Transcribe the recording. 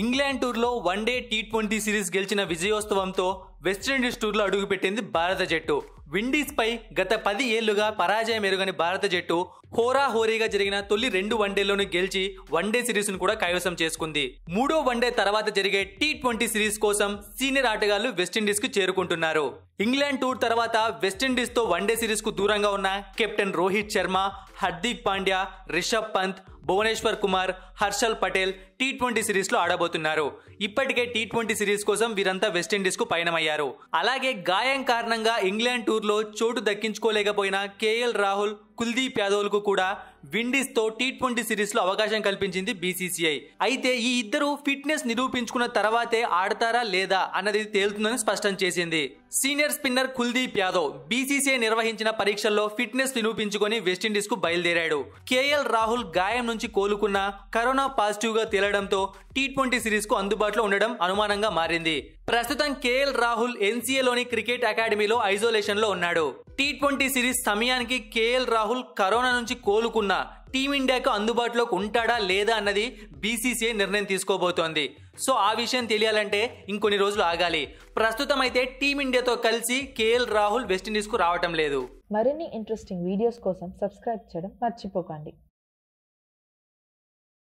England టూర్లో one day T twenty series గెలిచిన విజయోత్సవంతో వెస్టిండీస్ టూర్లో అడుగుపెట్టింది భారత జట్టు. విండీస్పై గత పది ఏళ్ళుగా పరాజయం ఎరుగని భారత జట్టు హోరాహోరీగా జరిగిన తొలి రెండు వన్డేల్లోనూ గెలిచి వన్డే సిరీస్ను కూడా కైవసం చేసుకుంది. మూడో వన్డే తర్వాత జరిగే టీ ట్వంటీ సిరీస్ కోసం సీనియర్ ఆటగాళ్ళు వెస్టిండీస్కు చేరుకుంటున్నారు. ఇంగ్లాండ్ టూర్ తర్వాత వెస్టిండీస్తో వన్డే సిరీస్కు దూరంగా ఉన్న captain Rohit Sharma Hardik Pandya Rishabh Pant Bhuvneshwar Kumar Harshal Patel T twenty సిరీస్లో ఆడబోతున్నారు. ఇప్పటికే టీ ట్వంటీ సిరీస్ కోసం వీరంతా వెస్టిండీస్కు పయనమయ్యారు. అలాగే గాయం కారణంగా ఇంగ్లాండ్ టూర్లో చోటు దక్కించుకోలేకపోయిన కేఎల్ రాహుల్ కుల్దీప్ యాదవ్లకు కూడా విండీస్తో టీ ట్వంటీ సిరీస్లో అవకాశం కల్పించింది బీసీసీఐ అయితే ఈ ఇద్దరు ఫిట్నెస్ నిరూపించుకున్న తర్వాతే ఆడతారా లేదా అన్నది తేలుతుందని స్పష్టం చేసింది. Senior spinner Kuldeep Yadav BCCI నిర్వహించిన పరీక్షల్లో ఫిట్నెస్ నిరూపించుకొని వెస్టిండీస్కు బయలుదేరాడు. కేఎల్ రాహుల్ గాయం నుంచి కోలుకున్న కరోనా పాజిటివ్గా వెళ్ళడంతో టీ ట్వంటీ సిరీస్కు అందుబాటులో ఉండడం అనుమానంగా మారింది. ప్రస్తుతం కేఎల్ రాహుల్ ఎన్సీఏలోని క్రికెట్ అకాడమీలో ఐసోలేషన్లో ఉన్నాడు. టీ ట్వంటీ సిరీస్ సమయానికి కేఎల్ రాహుల్ కరోనా నుంచి కోలుకున్న టీమిండియాకు అందుబాటులోకి ఉంటాడా లేదా అన్నది బీసీసీఐ నిర్ణయం తీసుకోబోతోంది. సో ఆ విషయం తెలియాలంటే ఇంకొన్ని రోజులు ఆగాలి. ప్రస్తుతం అయితే టీమిండియాతో కలిసి కేఎల్ రాహుల్ వెస్టిండీస్కు రావటం లేదు. మరిన్ని ఇంట్రెస్టింగ్ వీడియోస్ కోసం సబ్స్క్రైబ్ చేయడం మర్చిపోకండి.